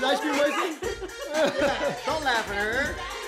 chocolate ice cream wasted. Don't laugh at her.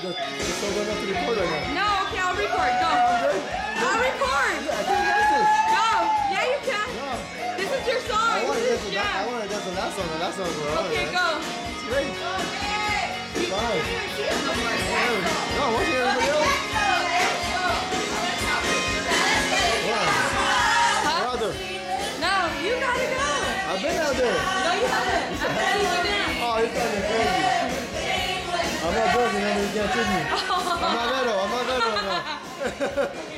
Just, just so good enough to record right now. No, okay, I'll record. Go. I'll record. I can't dance this. Go. Yeah, you can. This is your song. I want to dance I want to dance the last song. The last song was wrong. Okay, go. It's great. Fine. Huh? No, everybody else. We're out there. No, you gotta go. I've been out there. No, you haven't. I've you dance. Oh, you're fucking crazy. 아니 야, 조 지. 엄마가 로, 엄마가 로.